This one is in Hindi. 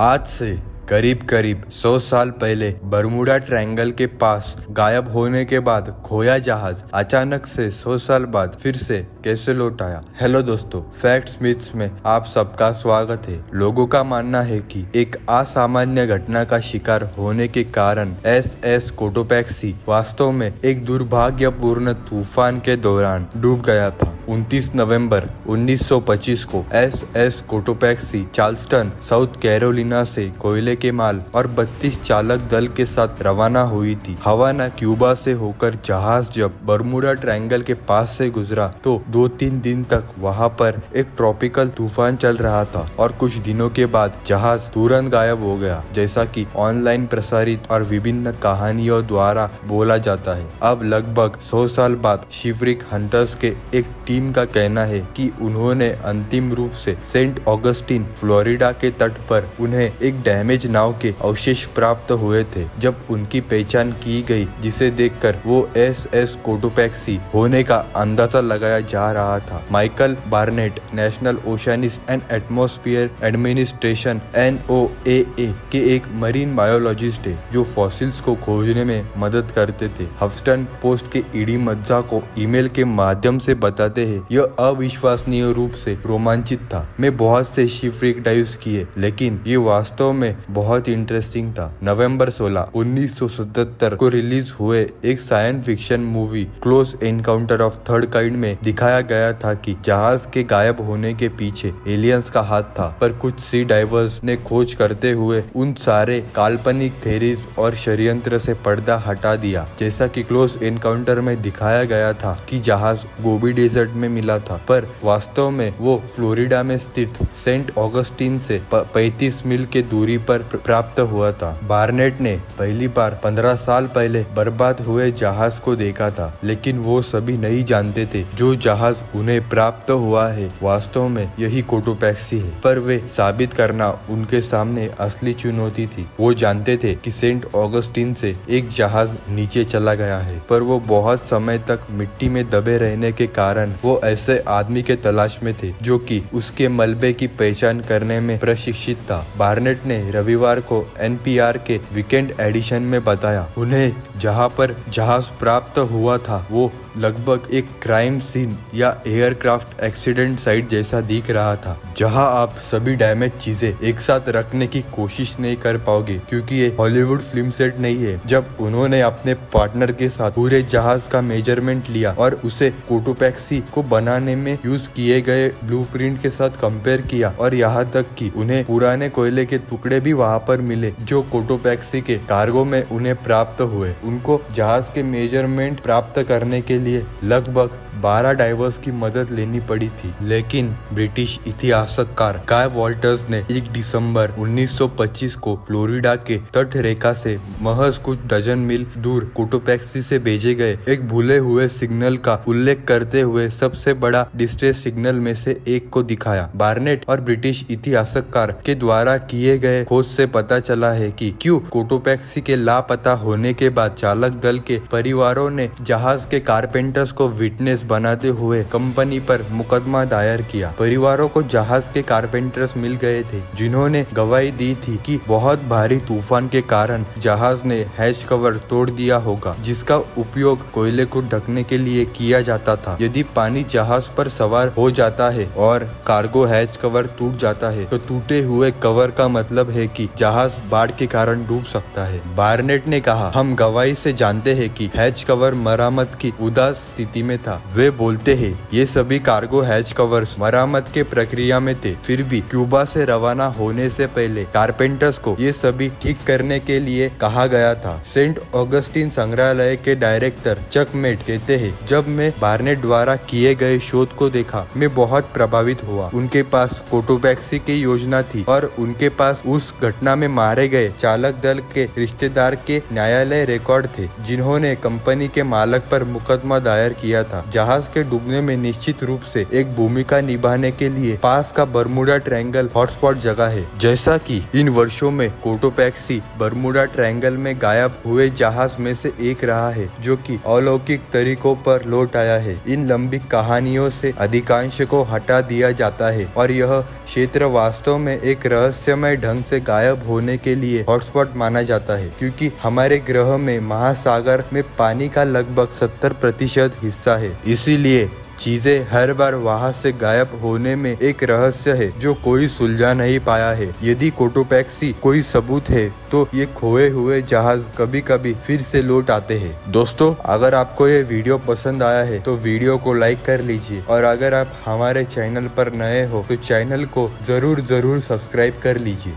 आज से करीब करीब 100 साल पहले बरमुडा ट्रायंगल के पास गायब होने के बाद खोया जहाज़ अचानक से 100 साल बाद फिर से कैसे लौट आया? हेलो दोस्तों फैक्ट्स मिथ्स में आप सबका स्वागत है। लोगों का मानना है कि एक असामान्य घटना का शिकार होने के कारण एस एस कोटोपैक्सी वास्तव में एक दुर्भाग्यपूर्ण तूफ़ान के दौरान डूब गया था। 29 नवंबर 1925 को S S Cotopaxi Charleston, South Carolina से कोयले के माल और 32 चालक दल के साथ रवाना हुई थी। हवाना क्यूबा से होकर जहाज़ जब बरमुडा ट्रायंगल के पास से गुजरा तो दो तीन दिन तक वहाँ पर एक ट्रॉपिकल तूफ़ान चल रहा था और कुछ दिनों के बाद जहाज़ तुरंत गायब हो गया, जैसा कि ऑनलाइन प्रसारित और विभिन्न कहानियों द्वारा बोला जाता है। अब लगभग सौ साल बाद शिवरिक हंटर्स के एक टीम का कहना है कि उन्होंने अंतिम रूप से सेंट ऑगस्टिन, फ्लोरिडा के तट पर उन्हें एक डैमेज नाव के अवशेष प्राप्त हुए थे, जब उनकी पहचान की गई, जिसे देखकर वो एस एस कोटोपैक्सी होने का अंदाज़ा लगाया जा रहा था। Michael Barnett, national oceanic and atmosphere administration, N O A के एक मरीन बायोलॉजिस्ट है जो फॉसिल्स को खोजने में मदद करते थे। हफ्स्टन पोस्ट के ईडी मज्जा को ईमेल के माध्यम से बताते हैं, यह अविश्वसनीय रूप से रोमांचित था। मैं बहुत से शिफ्रिक डाइव्स किए, लेकिन ये वास्तव में बहुत इंटरेस्टिंग था। नवंबर 16 1977 को रिलीज़ हुए एक science fiction movie close encounter of third kind में दिखाया गया था कि जहाज़ के गायब होने के पीछे एलियंस का हाथ था, पर कुछ सी डाइवर्स ने खोज करते हुए उन सारे काल्पनिक थेरीज और षडयंत्र से पर्दा हटा दिया। जैसा कि क्लोज एनकाउंटर में दिखाया गया था कि जहाज़ गोबी डेजर्ट में मिला था, पर वास्तव में वो फ्लोरिडा में स्थित सेंट ऑगस्टिन से 35 मील के दूरी पर प्राप्त हुआ था। बार्नेट ने पहली बार 15 साल पहले बर्बाद हुए जहाज़ को देखा था, लेकिन वो सभी नहीं जानते थे, जो जहाज़ उन्हें प्राप्त हुआ है, वास्तव में यही कोटोपैक्सी है। पर वे साबित करना उनके सामने असली चुनौती थी। वो जानते थे कि सेंट ऑगस्टिन से एक जहाज़ नीचे चला गया है, पर वो बहुत समय तक मिट्टी में दबे रहने के कारण वो ऐसे आदमी के तलाश में थे, जो कि उसके मलबे की पहचान करने में प्रशिक्षित था। बार्नेट ने रविवार को एनपीआर के वीकेंड एडिशन में बताया। उन्हें जहाँ पर जहाज़ प्राप्त हुआ था, वो लगभग एक क्राइम सीन या एयरक्राफ्ट एक्सीडेंट साइट जैसा दिख रहा था, जहाँ आप सभी डैमेज चीज़ें एक साथ रखने की कोशिश नहीं कर पाओगे, क्योंकि ये हॉलीवुड फ़िल्म सेट नहीं है। जब उन्होंने अपने पार्टनर के साथ पूरे जहाज़ का मेज़रमेंट लिया और उसे कोटोपैक्सी को बनाने में यूज़ किए गए ब्लूप्रिंट के साथ कंपेयर किया, और यहाँ तक कि उन्हें पुराने कोयले के टुकड़े भी वहाँ पर मिले, जो कोटोपैक्सी के कार्गो में उन्हें प्राप्त हुए। उनको जहाज़ के मेज़रमेंट प्राप्त करने के लिए लगभग 12 डाइवर्स की मदद लेनी पड़ी थी, लेकिन ब्रिटिश इतिहासकार काय वॉल्टर्स ने 1 दिसंबर 1925 को फ्लोरिडा के तट रेखा से महज कुछ डजन मील दूर कोटोपैक्सी से भेजे गए एक भूले हुए सिग्नल का उल्लेख करते हुए सबसे बड़ा डिस्ट्रेस सिग्नल में से एक को दिखाया। बार्नेट और ब्रिटिश इतिहासकार के द्वारा किए गए खोज से पता चला है कि क्यों कोटोपैक्सी के लापता होने के बाद चालक दल के परिवारों ने जहाज़ के कारपेंटर्स को विटनेस बनाते हुए कंपनी पर मुकदमा दायर किया। परिवारों को जहाज़ के कारपेंटर्स मिल गए थे, जिन्होंने गवाही दी थी कि बहुत भारी तूफ़ान के कारण जहाज़ ने हैच कवर तोड़ दिया होगा, जिसका उपयोग कोयले को ढकने के लिए किया जाता था। यदि पानी जहाज़ पर सवार हो जाता है और कार्गो हैच कवर टूट जाता है तो टूटे हुए कवर का मतलब है कि जहाज़ बाढ़ के कारण डूब सकता है। बार्नेट ने कहा, हम गवाही से जानते हैं कि हैच कवर मरामत की उदास स्थिति में था। वे बोलते हैं, ये सभी कार्गो हैच कवर्स मरामत के प्रक्रिया में थे। फिर भी क्यूबा से रवाना होने से पहले कारपेंटर्स को ये सभी ठीक करने के लिए कहा गया था। सेंट ऑगस्टिन संग्रहालय के डायरेक्टर चक मेट कहते हैं, जब मैं बार्नेट द्वारा किए गए शोध को देखा, मैं बहुत प्रभावित हुआ। उनके पास कोटोपैक्सी की योजना थी और उनके पास उस घटना में मारे गए चालक दल के रिश्तेदार के न्यायालय रिकॉर्ड थे, जिन्होंने कंपनी के मालक पर मुकदमा दायर किया था। जहाज़ के डूबने में निश्चित रूप से एक भूमिका निभाने के लिए पास का बरमुडा ट्रायंगल हॉटस्पॉट जगह है। जैसा कि इन वर्षों में कोटोपैक्सी बरमुडा ट्रायंगल में गायब हुए जहाज़ में से एक रहा है, जो कि अलौकिक तरीकों पर लौट आया है। इन लंबी कहानियों से अधिकांश को हटा दिया जाता है और यह क्षेत्र वास्तव में एक रहस्यमय ढंग से गायब होने के लिए हॉटस्पॉट माना जाता है, क्योंकि हमारे ग्रह में महासागर में पानी का लगभग 70 प्रतिशत हिस्सा है। इसीलिए चीज़ें हर बार वहाँ से गायब होने में एक रहस्य है, जो कोई सुलझा नहीं पाया है। यदि कोटोपैक्सी कोई सबूत है तो ये खोए हुए जहाज़ कभी कभी फिर से लौट आते हैं। दोस्तों, अगर आपको ये वीडियो पसंद आया है तो वीडियो को लाइक कर लीजिए। और अगर आप हमारे चैनल पर नए हो तो चैनल को ज़रूर ज़रूर सब्सक्राइब कर लीजिए।